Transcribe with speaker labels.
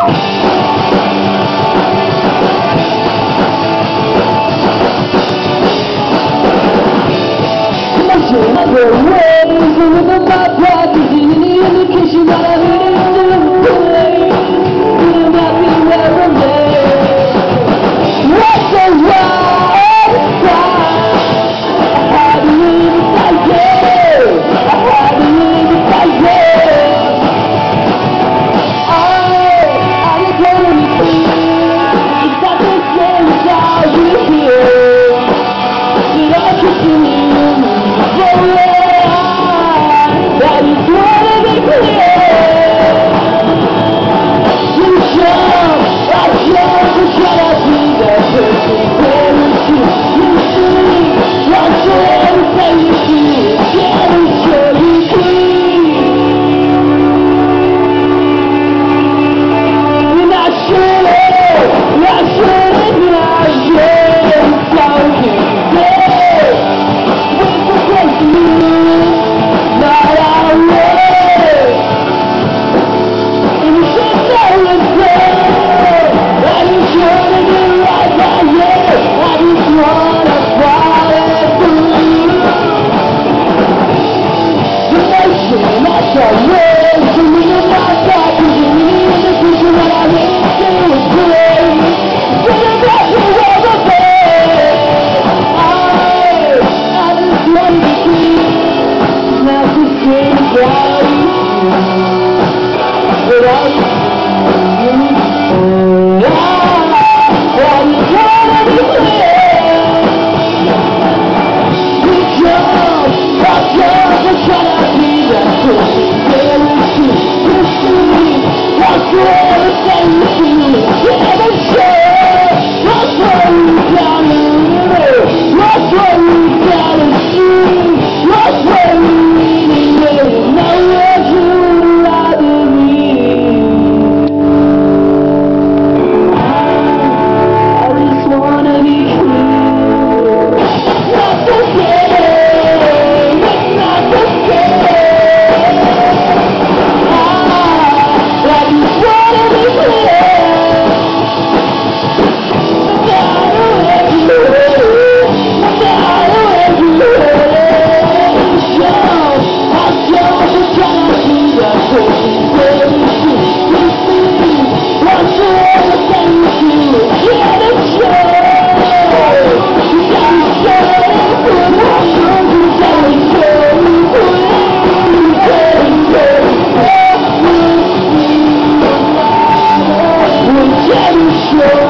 Speaker 1: Come on, show